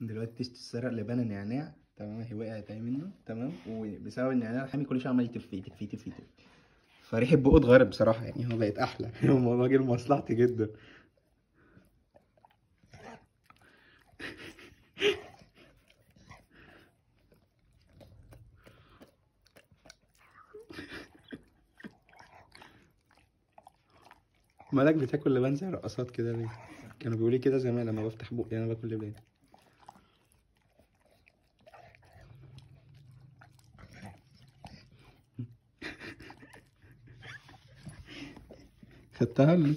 دلوقتي تيست السرق لبان نعناع تمام هي وقعت أهي منه. تمام وبسبب النعناع الحامي كل شوية عمال يتف يتف يتف يتف فريحه بقه اتغيرت بصراحة يعني. هو بقت أحلى. الموضوع جه لمصلحتي جدا. مالك بتاكل لبان زي رقصات كده ليه؟ كانوا بيقولوا لي كده زمان لما بفتح بقي أنا باكل لبان. خدتها لك